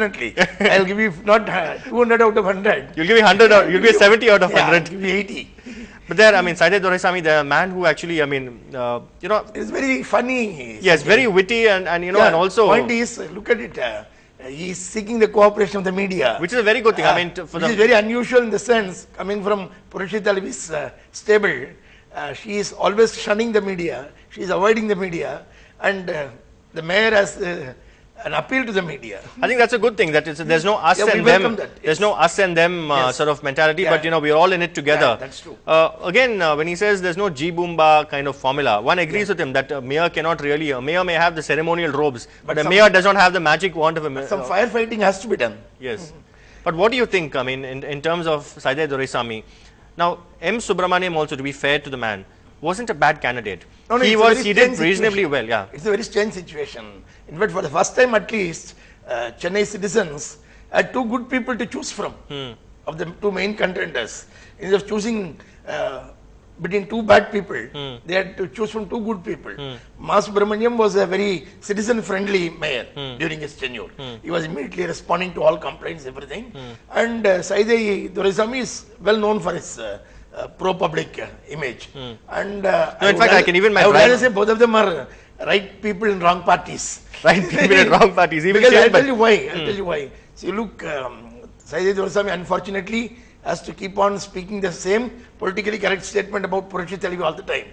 definitely. I'll give you not uh, 200 out of 100. You'll give me 100 or you'll give me 70 out of Yeah, 100. give you 80. But there, I mean, Saidai Duraisamy, the man who actually, I mean, uh, you know, It's very funny. yes, very witty and, and you know, Yeah, and also, point is, look at it. Uh, he is seeking the cooperation of the media. which is a very good thing. I Uh, mean, to- for which the is very unusual in the sense, coming from Puratchi Thalaivi's uh, stable, uh, she is always shunning the media, she is avoiding the media, and uh, the mayor has uh, an appeal to the media. I think that's a good thing that there's no us Yeah, and them. that. There's no us and them uh, Yes. sort of mentality, Yeah. but you know we're all in it together. Yeah, that's true. Uh, again, uh, when he says there's no G Boomba kind of formula, one agrees with him that a mayor cannot really. A mayor may have the ceremonial robes, but, a mayor does not have the magic wand of a mayor. Some firefighting has to be done. Yes. But what do you think, I mean, in, in terms of Saidai Duraisamy? Now, M. Subramaniam also, to be fair to the man, wasn't a bad candidate. No, no, he was, he did reasonably situation. well, yeah. It's a very strange situation. In fact, for the first time at least, uh, Chennai citizens had two good people to choose from Hmm. of the two main contenders. Instead of choosing uh, between two bad people, Hmm. they had to choose from two good people. Mas Subramaniam was a very citizen-friendly mayor Hmm. during his tenure. He was immediately responding to all complaints, everything. Hmm. And uh, Doraisamy is well known for his uh, uh, pro-public uh, image. And uh, No, in fact, I can even my I would rather say both of them are right people in wrong parties. Right people in wrong parties. Will because I'll tell you why. I'll tell you why. See, look, um, Saidai Duraisamy unfortunately has to keep on speaking the same politically correct statement about Puratchi Thalaivi all the time.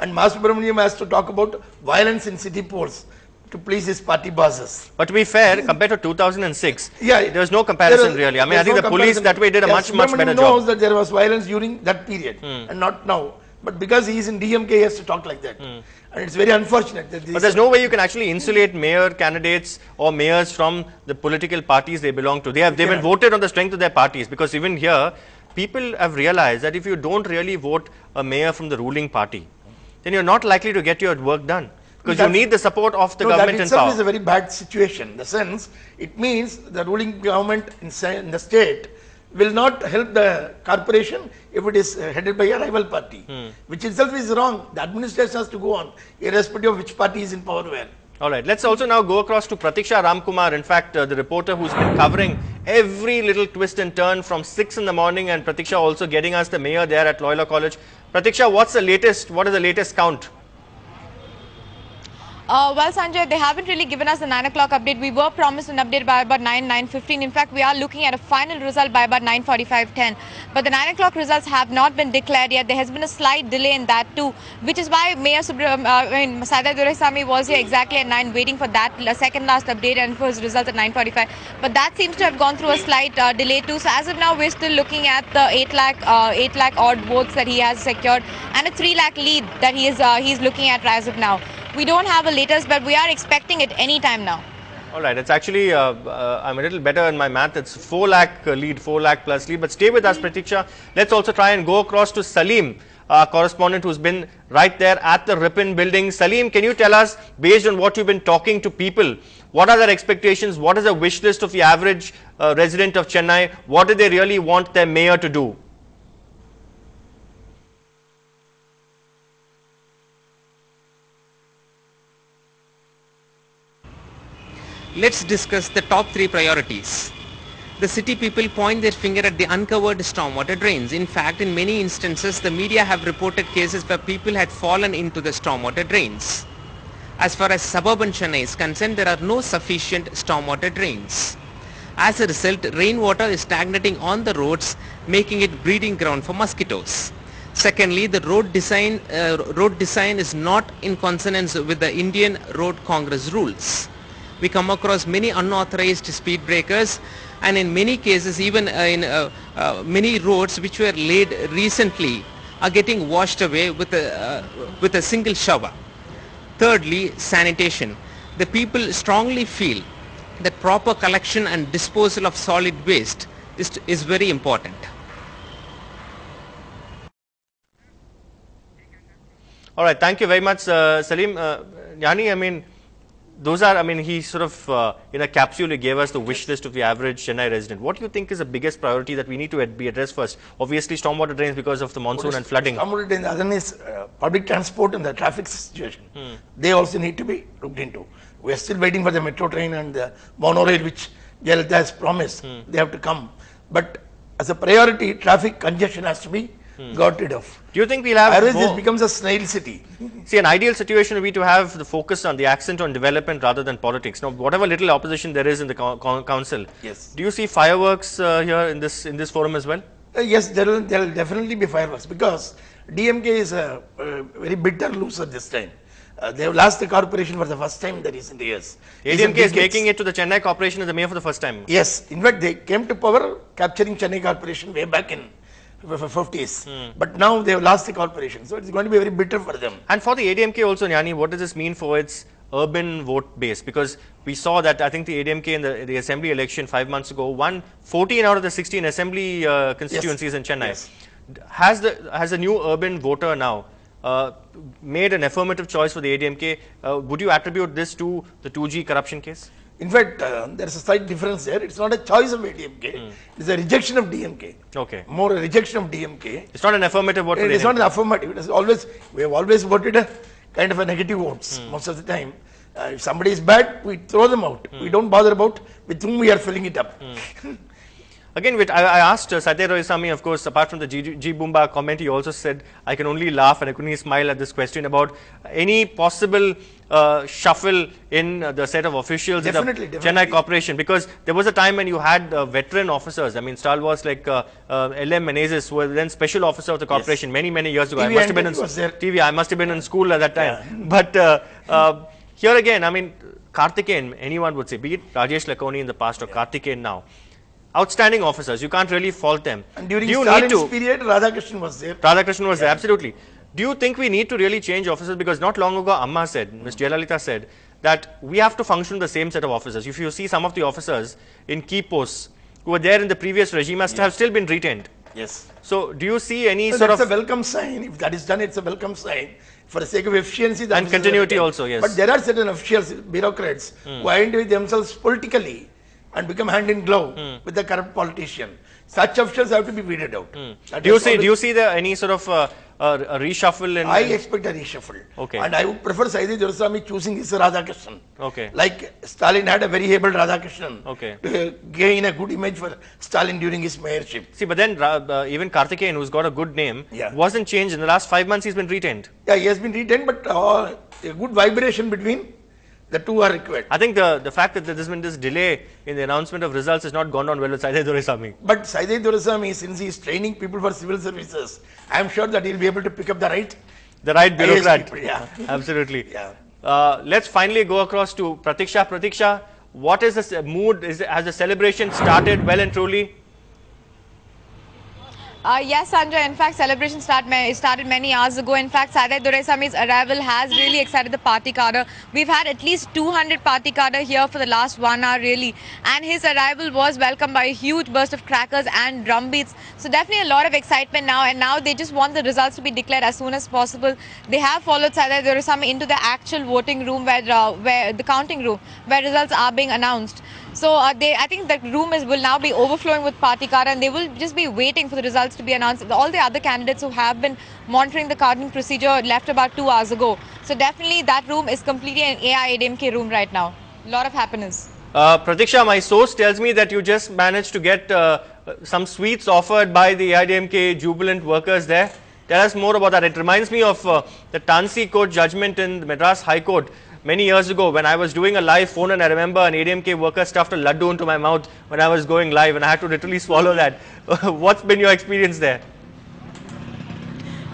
And Mas Subramaniam has to talk about violence in city polls to please his party bosses. But to be fair, compared to 2006, Yeah, there was no comparison there- really. I mean, I think no the police that way did a Yeah, much, much better knows job. Hmm. that there was violence during that period and not now. But because he is in DMK, he has to talk like that. And it's very unfortunate that But there's no way you can actually insulate mayor candidates or mayors from the political parties they belong to. They have they've been voted on the strength of their parties because even here, people have realized that if you don't really vote a mayor from the ruling party, then you're not likely to get your work done because you need the support of the no, government that itself is a very bad situation. In the sense, it means the ruling government in, in the state will not help the corporation if it is uh, headed by a rival party, Hmm. which itself is wrong. The administration has to go on, irrespective of which party is in power where. All right, let's also now go across to Pratiksha Ramkumar. In fact, uh, the reporter who's been covering every little twist and turn from 6 in the morning, and Pratiksha also getting us the mayor there at Loyola College. Pratiksha, what's the latest? What is the latest count? Uh, well, Sanjay, they haven't really given us the 9 o'clock update. We were promised an update by about 9, 9.15. In fact, we are looking at a final result by about 9.45, 10. But the 9 o'clock results have not been declared yet. There has been a slight delay in that too, which is why Mayor Subram, uh, I mean, Saidai Duraisamy was here exactly at 9 waiting for that second last update and for his results at 9.45. But that seems to have gone through a slight uh, delay too. So as of now, we're still looking at the 8 lakh, uh, 8 lakh odd votes that he has secured and a 3 lakh lead that he is, uh, he's looking at as of now. We don't have a latest, but we are expecting it any time now. All right, it's actually, uh, uh, I'm a little better in my math. It's 4 lakh uh, lead, 4 lakh plus lead. But stay with us, Pratiksha. Let's also try and go across to Salim, our correspondent who's been right there at the Ripon building. Salim, can you tell us, based on what you've been talking to people, what are their expectations? What is the wish list of the average uh, resident of Chennai? What do they really want their mayor to do? Let's discuss the top three priorities. The city people point their finger at the uncovered stormwater drains. In fact, in many instances, the media have reported cases where people had fallen into the stormwater drains. As far as suburban Chennai is concerned, there are no sufficient stormwater drains. As a result, rainwater is stagnating on the roads, making it breeding ground for mosquitoes. Secondly, the road design, uh, road design is not in consonance with the Indian Road Congress rules. We come across many unauthorized speed breakers and in many cases even uh, in uh, uh, many roads which were laid recently are getting washed away with a, with a single shower. Thirdly, sanitation. The people strongly feel that proper collection and disposal of solid waste is, is very important. All right, thank you very much, uh, Salim. Uh, Gnani, I mean, those are, I mean, he sort of, uh, in a capsule, he gave us the wish list of the average Chennai resident. What do you think is the biggest priority that we need to ad- be addressed first? Obviously, stormwater drains because of the monsoon and flooding. Stormwater drain, the other is uh, public transport and the traffic situation. Hmm. They also need to be looked into. We are still waiting for the metro train and the monorail, which Jayalalitha has promised, they have to come. But as a priority, traffic congestion has to be got rid of. Do you think we'll have Otherwise, this more- becomes a snail city. See, an ideal situation would be to have the focus on the accent on development rather than politics. Now, whatever little opposition there is in the co- co- council, Yes. do you see fireworks uh, here in this in this forum as well? Uh, yes, there will, there will definitely be fireworks because DMK is a, uh very bitter loser this time. Uh, they have lost the corporation for the first time in the recent years. ADMK is making it to the Chennai Corporation as the mayor for the first time. Yes, in fact, they came to power capturing Chennai Corporation way back in 50s. Hmm. But now they have lost the corporation, so it's going to be very bitter for them. And for the ADMK also, Gnani, what does this mean for its urban vote base? Because we saw that I think the ADMK in the, the assembly election five months ago won 14 out of the 16 assembly uh, constituencies in Chennai. Yes. Has the has the new urban voter now uh, made an affirmative choice for the ADMK? Uh, would you attribute this to the 2G corruption case? In fact, uh, there's a slight difference there. It's not a choice of ADMK, Hmm. it's a rejection of DMK. Okay. More a rejection of DMK. It's not an affirmative vote It is not an affirmative. It is always we have always voted a kind of a negative votes Hmm. most of the time. Uh, if somebody is bad, we throw them out. Hmm. We don't bother about with whom we are filling it up. Again, with, I, I asked uh, Satya of course, apart from the G, G Boomba comment, he also said, I can only laugh and I couldn't smile at this question about any possible uh, shuffle in uh, the set of officials Definitely, in the Chennai. Corporation. Because there was a time when you had uh, veteran officers, I mean, stalwarts like uh, uh, L.M. Menezes, were then special officer of the corporation many, many years ago. I must have been in was. TV, I must have been in school at that time. But uh, uh, here again, I mean, Karthikeyan, anyone would say, be it Rajesh Lakhoni in the past or Karthikeyan now, outstanding officers, you can't really fault them. And during Do you Stalin's need to, period, Radhakrishnan was there. Radhakrishnan was there, absolutely. Do you think we need to really change officers? Because not long ago, Amma said, Ms. Jayalalitha said, that we have to function the same set of officers. If you see some of the officers in key posts who were there in the previous regime must have still been retained. Yes. So, do you see any So sort that's of a welcome sign. If that is done, it's a welcome sign. For the sake of efficiency, the And continuity also, yes. But there are certain officials, bureaucrats, hmm. who identify themselves politically and become hand in glove Hmm. with the corrupt politician. Such officials have to be weeded out. That do you see? Do you see the any sort of uh, uh, a reshuffle in? I expect a reshuffle. Okay. And I would prefer Saidai Duraisamy choosing his Radhakrishnan. Okay. Like Stalin had a very able Radhakrishnan. Okay. To gain a good image for Stalin during his mayorship. See, but then uh, even Karthikeyan, who's got a good name, Yeah. wasn't changed in the last five months. He's been retained. Yeah, he has been retained, but uh, a good vibration between the two are required. I think the the fact that there's been this delay in the announcement of results has not gone on well with Saidai Duraisamy. But Saidai Duraisamy, since he is training people for civil services, I am sure that he will be able to pick up the right. The right bureaucrat. people, yeah. Absolutely. Yeah. Uh, let's finally go across to Pratiksha. Pratiksha, what is the mood? Is has the celebration started well and truly? Uh, yes, Sanjay. In fact, celebration start started many hours ago. In fact, Saidai Duraisamy's arrival has really excited the party cadre. We've had at least 200 party cadre here for the last one hour, really. And his arrival was welcomed by a huge burst of crackers and drum beats. So definitely a lot of excitement now. And now they just want the results to be declared as soon as possible. They have followed Saidai Duraisamy into the actual voting room, where uh, where the counting room, where results are being announced. So uh, they, I think the room is will now be overflowing with party cadre, and they will just be waiting for the results to be announced. All the other candidates who have been monitoring the counting procedure left about two hours ago. So definitely that room is completely an AIADMK room right now. A lot of happiness. Uh, Pratiksha, my source tells me that you just managed to get uh, some sweets offered by the IDMK jubilant workers there. Tell us more about that. It reminds me of uh, the Tansi Court judgment in the Madras High Court many years ago when I was doing a live phone and I remember an ADMK worker stuffed a laddu into my mouth when I was going live and I had to literally swallow that. What's been your experience there?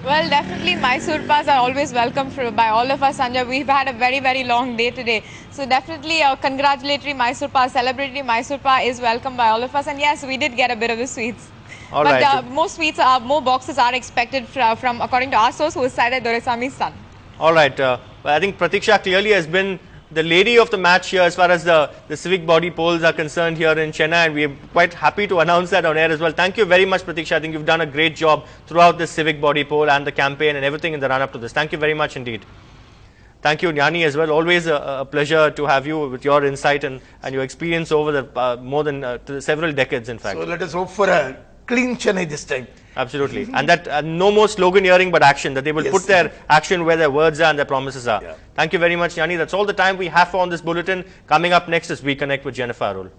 Well, definitely Mysore Pas are always welcome for, by all of us, Sanjay. We've had a very, very long day today. So definitely a congratulatory Mysore Pas, celebratory Mysore Pa is welcome by all of us. And yes, we did get a bit of the sweets. All but right. uh, more sweets, are, more boxes are expected from, from according to our source, who is Saidai Duraisamy's son. All right. Uh, I think Pratiksha clearly has been the lady of the match here as far as the, the civic body polls are concerned here in Chennai and we are quite happy to announce that on air as well. Thank you very much Pratiksha. I think you've done a great job throughout this civic body poll and the campaign and everything in the run up to this. Thank you very much indeed. Thank you Gnani as well. Always a, a pleasure to have you with your insight and, and your experience over the uh, more than uh, several decades in fact. So let us hope for a clean Chennai this time. Absolutely. and that uh, no more slogan hearing but action, that they will Yes. put their action where their words are and their promises are. Yeah. Thank you very much, Gnani. That's all the time we have for on this bulletin. Coming up next is We Connect with Jennifer Arul.